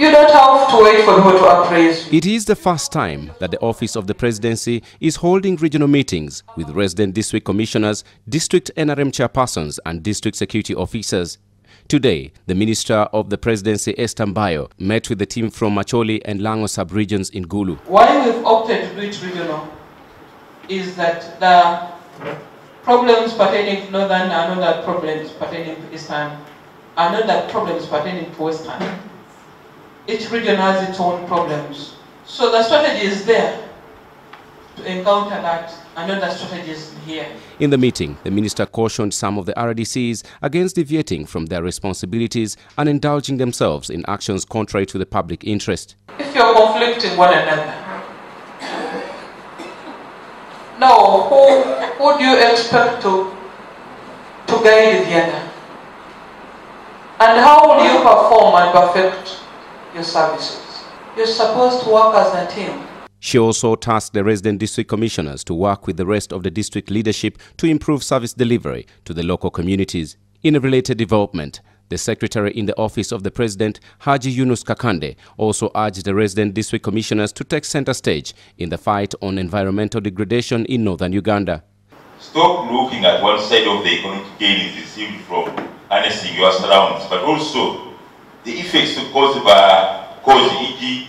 You don't have to wait for people to appraise you. It is the first time that the Office of the Presidency is holding regional meetings with resident district commissioners, district NRM chairpersons, and district security officers. Today, the Minister of the Presidency, Esther Mbayo, met with the team from Acholi and Lango sub-regions in Gulu. Why we've opted to do it regional is that the problems pertaining to northern are not the problems pertaining to eastern, are not the problems pertaining to western. Each region has its own problems. So the strategy is there to encounter that, and not the strategies here. In the meeting, the minister cautioned some of the RDCs against deviating from their responsibilities and indulging themselves in actions contrary to the public interest. If you're conflicting one another, now who, who do you expect to, to guide the other? And how will you perform and perfect your services? You're supposed to work as a team. She also tasked the resident district commissioners to work with the rest of the district leadership to improve service delivery to the local communities. In a related development, the secretary in the office of the president, Haji Yunus Kakande, also urged the resident district commissioners to take center stage in the fight on environmental degradation in northern Uganda. Stop looking at one side of the economic gains received from harnessing your surroundings, but also the effects caused by cause e.g.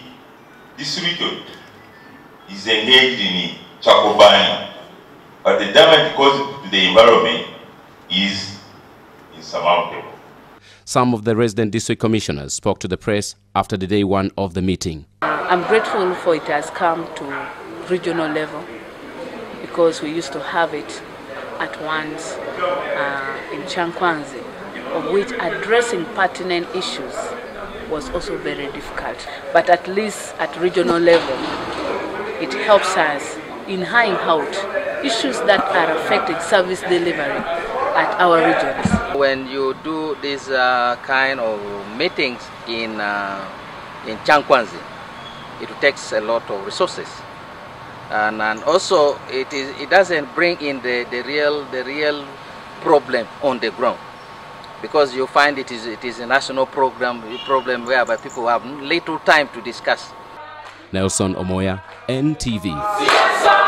this region is engaged in charcoal burning, but the damage caused to the environment is insurmountable. Some of the resident district commissioners spoke to the press after the day one of the meeting. I'm grateful for it has come to regional level because we used to have it at once uh, in Kyankwanzi, of which addressing pertinent issues was also very difficult. But at least at regional level, it helps us in hiring out issues that are affecting service delivery at our regions. When you do this uh, kind of meetings in uh, in Kyankwanzi, it takes a lot of resources, and, and also it is it doesn't bring in the, the real the real problem on the ground because you find it is it is a national program problem whereby people have little time to discuss. Nelson Omoya, NTV.